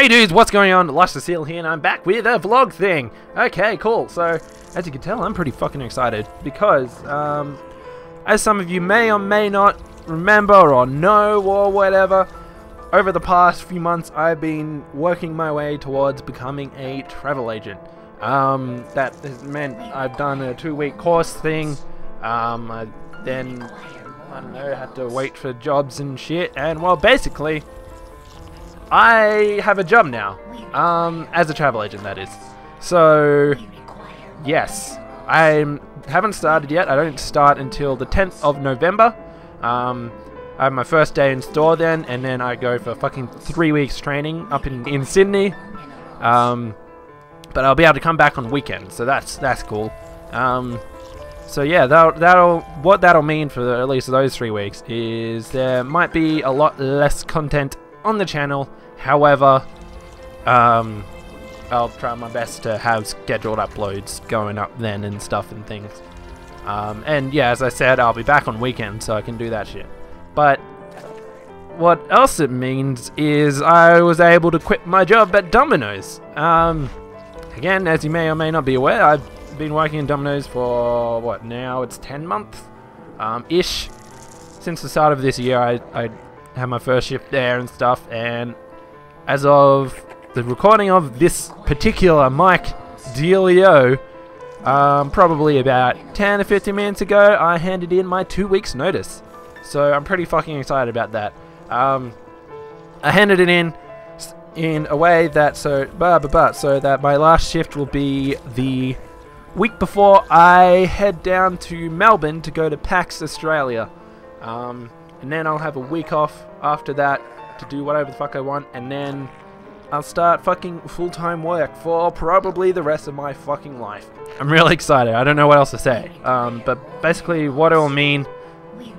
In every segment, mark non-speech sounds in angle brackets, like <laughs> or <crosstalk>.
Hey dudes, what's going on? Luscious Seal here, and I'm back with a vlog thing. Okay, cool. So, as you can tell, I'm pretty fucking excited because, um, as some of you may or may not remember or know or whatever, over the past few months I've been working my way towards becoming a travel agent. Um, that has meant I've done a two-week course thing. Um, I then, I don't know, had to wait for jobs and shit, and well, basically. I have a job now, um, as a travel agent, that is. So, yes, I haven't started yet. I don't start until the 10th of November. Um, I have my first day in store then, and then I go for fucking three weeks training up in, in Sydney. Um, but I'll be able to come back on weekends, so that's that's cool. Um, so yeah, that'll, that'll what that'll mean for the, at least those three weeks is there might be a lot less content on the channel. However, um, I'll try my best to have scheduled uploads going up then and stuff and things. Um, and yeah, as I said, I'll be back on weekends so I can do that shit. But what else it means is I was able to quit my job at Domino's. Um, again, as you may or may not be aware, I've been working in Domino's for what now? It's 10 months um, ish. Since the start of this year, I, I had my first shift there and stuff, and as of the recording of this particular mic dealio, um, probably about 10 to 15 minutes ago, I handed in my two weeks notice. So I'm pretty fucking excited about that. Um, I handed it in in a way that so blah, blah, blah, so that my last shift will be the week before I head down to Melbourne to go to PAX Australia. Um, and then I'll have a week off after that to do whatever the fuck I want, and then I'll start fucking full-time work for probably the rest of my fucking life. I'm really excited. I don't know what else to say. Um, but basically, what it will mean,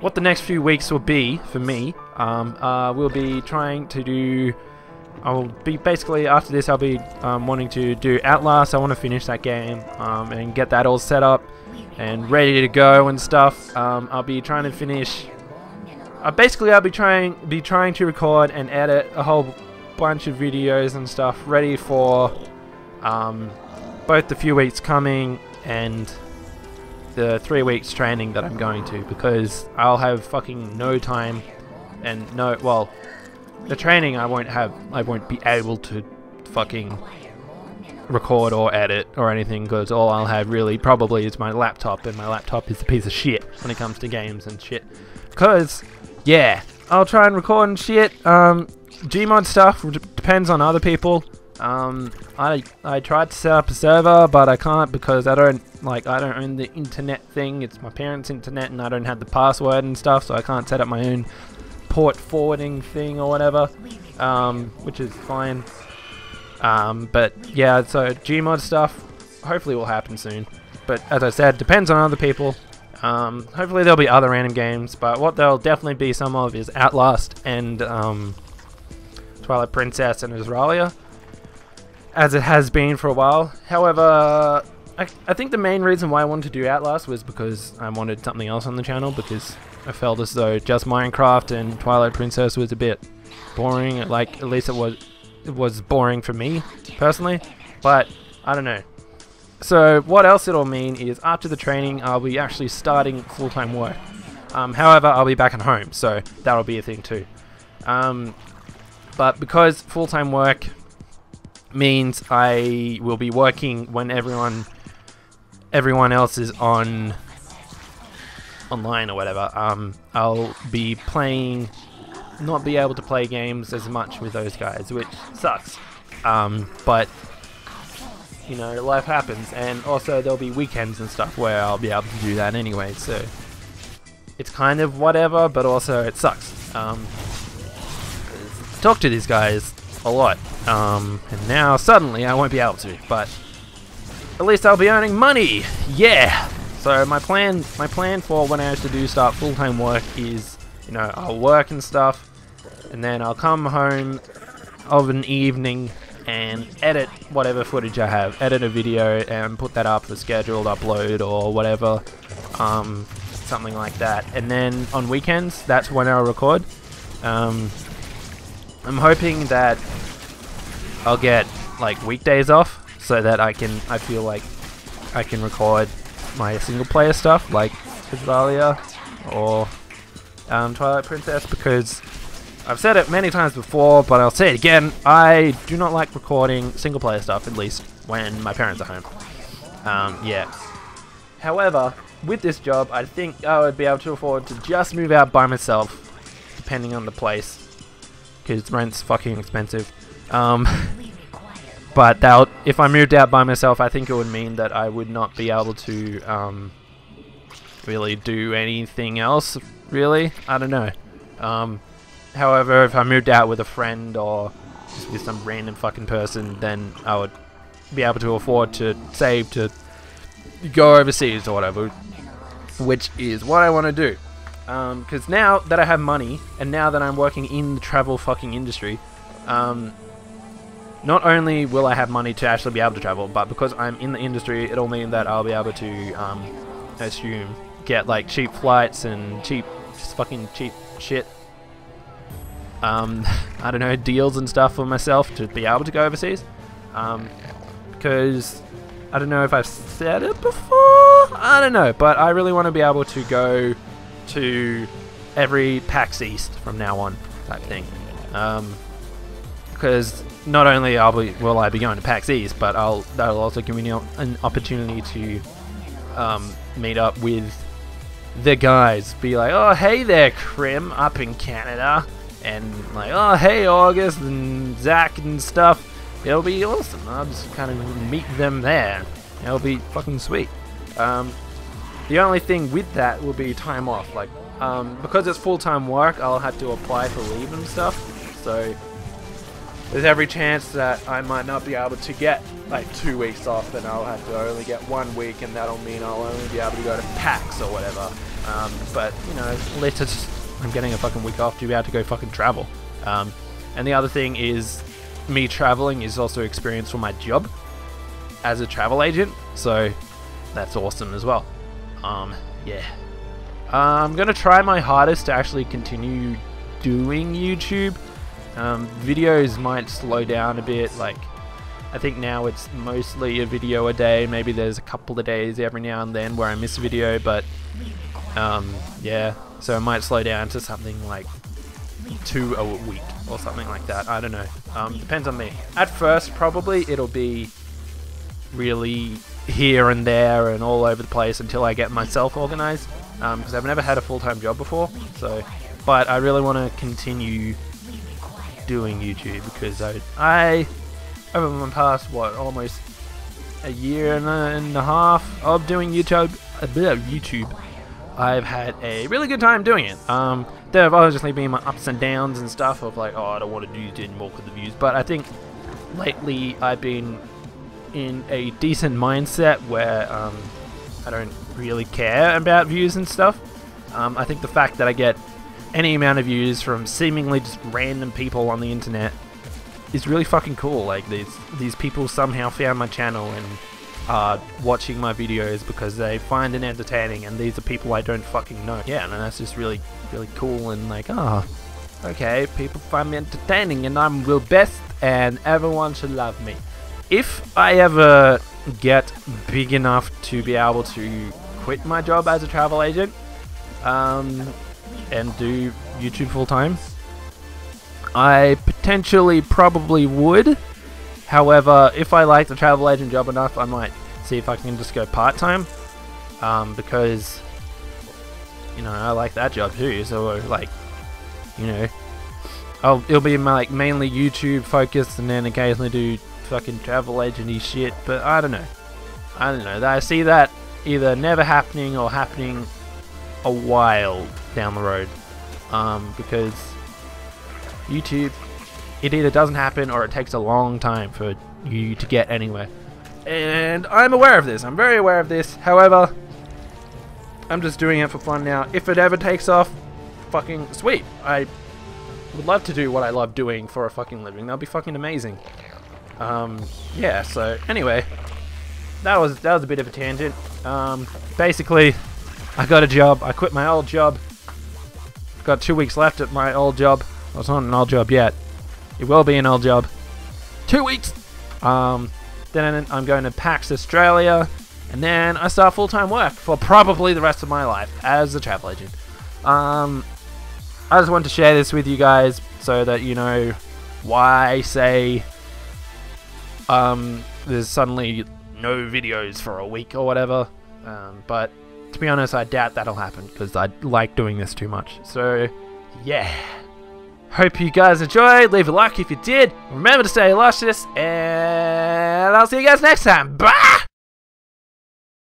what the next few weeks will be for me, um, uh, we'll be trying to do. I'll be basically after this. I'll be um, wanting to do Outlast. I want to finish that game um, and get that all set up and ready to go and stuff. Um, I'll be trying to finish uh, basically, I'll be trying be trying to record and edit a whole bunch of videos and stuff ready for um, both the few weeks coming and the three weeks training that I'm going to because I'll have fucking no time and no well the training I won't have I won't be able to fucking record or edit or anything because all I'll have really probably is my laptop and my laptop is a piece of shit when it comes to games and shit. Because yeah, I'll try and record and shit. Um, Gmod stuff depends on other people. Um, I I tried to set up a server, but I can't because I don't like I don't own the internet thing. It's my parents' internet, and I don't have the password and stuff, so I can't set up my own port forwarding thing or whatever. Um, which is fine. Um, but yeah, so Gmod stuff hopefully will happen soon. But as I said, depends on other people. Um, hopefully there'll be other random games, but what there'll definitely be some of is Outlast and um, Twilight Princess and Israelia, as it has been for a while. However, I, I think the main reason why I wanted to do Outlast was because I wanted something else on the channel, because I felt as though just Minecraft and Twilight Princess was a bit boring, like at least it was, it was boring for me, personally, but I don't know. So what else it'll mean is after the training, I'll be actually starting full-time work. Um, however, I'll be back at home, so that'll be a thing too. Um, but because full-time work means I will be working when everyone everyone else is on online or whatever, um, I'll be playing, not be able to play games as much with those guys, which sucks. Um, but you know, life happens, and also there'll be weekends and stuff where I'll be able to do that anyway, so it's kind of whatever, but also it sucks. Um, talk to these guys a lot, um, and now suddenly I won't be able to, but at least I'll be earning money, yeah! So my plan, my plan for when I have to do start full-time work is, you know, I'll work and stuff, and then I'll come home of an evening and edit whatever footage I have. Edit a video and put that up for scheduled upload or whatever. Um, something like that. And then on weekends, that's when I'll record. Um, I'm hoping that I'll get like weekdays off so that I can I feel like I can record my single player stuff like Prisvalia or um, Twilight Princess because I've said it many times before but I'll say it again I do not like recording single player stuff at least when my parents are home um, yeah however with this job I think I would be able to afford to just move out by myself depending on the place because rent's fucking expensive um, <laughs> but that if I moved out by myself, I think it would mean that I would not be able to um, really do anything else. Really, I don't know. Um, however, if I moved out with a friend or just with some random fucking person, then I would be able to afford to save to go overseas or whatever, which is what I want to do. Because um, now that I have money, and now that I'm working in the travel fucking industry, um, not only will I have money to actually be able to travel, but because I'm in the industry, it'll mean that I'll be able to, um, assume, get like cheap flights and cheap, just fucking cheap shit. Um, <laughs> I don't know, deals and stuff for myself to be able to go overseas. Um, because I don't know if I've said it before. I don't know, but I really want to be able to go to every PAX East from now on, type thing. Um, because not only I'll be, will I be going to PAX East, but I'll that'll also give me an opportunity to um, meet up with the guys. Be like, oh hey there, Crim, up in Canada, and like, oh hey August and Zach and stuff. It'll be awesome. I'll just kind of meet them there. It'll be fucking sweet. Um, the only thing with that will be time off. Like, um, because it's full-time work, I'll have to apply for leave and stuff. So there's every chance that I might not be able to get like two weeks off and I'll have to only get one week and that'll mean I'll only be able to go to PAX or whatever. Um, but, you know, later I'm getting a fucking week off to be able to go fucking travel. Um, and the other thing is me traveling is also experience for my job as a travel agent. So that's awesome as well. Um, yeah. I'm going to try my hardest to actually continue doing YouTube um, videos might slow down a bit, like I think now it's mostly a video a day, maybe there's a couple of days every now and then where I miss a video, but um, yeah, so it might slow down to something like two a week or something like that, I don't know, um, depends on me. At first probably it'll be really here and there and all over the place until I get myself organized, because um, I've never had a full-time job before, so, but I really want to continue doing YouTube because I, I over my past what almost a year and a, and a half of doing YouTube, a bit of YouTube, I've had a really good time doing it. Um, there have obviously been my ups and downs and stuff of like, oh, I don't want to do it anymore for the views, but I think lately I've been in a decent mindset where um, I don't really care about views and stuff. Um, I think the fact that I get any amount of views from seemingly just random people on the internet is really fucking cool. Like these these people somehow found my channel and are watching my videos because they find it entertaining, and these are people I don't fucking know. Yeah, and that's just really really cool and like ah. Oh, okay, people find me entertaining and I'm the best and everyone should love me. If I ever get big enough to be able to quit my job as a travel agent, um, and do YouTube full time? I potentially probably would. However, if I like the travel agent job enough, I might see if I can just go part time. Um, because, you know, I like that job too. So, like, you know, I'll, it'll be my, like mainly YouTube focused and then occasionally do fucking travel agenty shit. But I don't know. I don't know. I see that either never happening or happening a while down the road um, because YouTube it either doesn't happen or it takes a long time for you to get anywhere. And I'm aware of this. I'm very aware of this. However I'm just doing it for fun now. If it ever takes off fucking sweet. I would love to do what I love doing for a fucking living. That'll be fucking amazing. Um, yeah so anyway. That was that was a bit of a tangent. Um, basically I got a job. I quit my old job. Got two weeks left at my old job. I was not an old job yet. It will be an old job. Two weeks. Um, then I'm going to PAX Australia, and then I start full-time work for probably the rest of my life as a travel agent. Um, I just want to share this with you guys so that you know why say um, there's suddenly no videos for a week or whatever. Um, but to be honest, I doubt that'll happen because I like doing this too much. So, yeah. Hope you guys enjoyed. Leave a like if you did. Remember to stay luscious, and I'll see you guys next time. Bye!